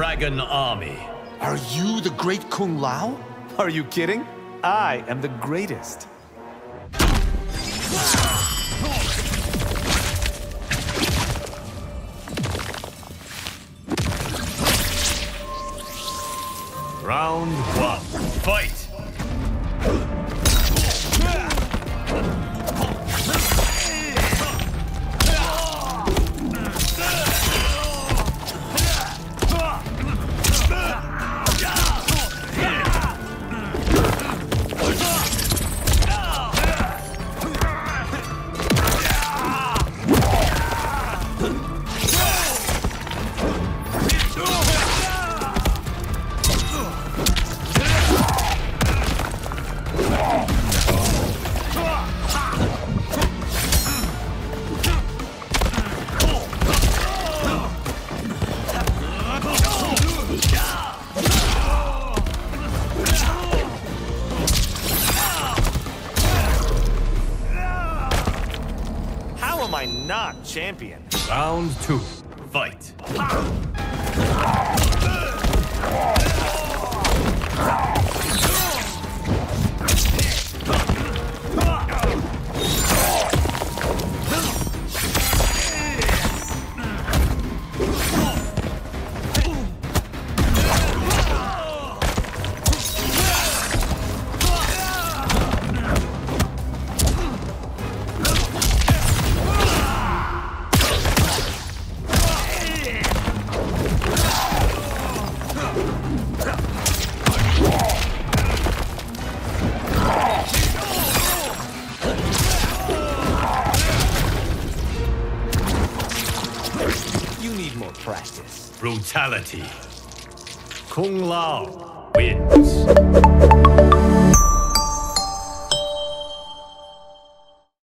dragon army. Are you the great Kung Lao? Are you kidding? I am the greatest. Round one, fight! Am I not champion? Round two, fight! Ah! Ah! You practice. Brutality. Kung Lao wins.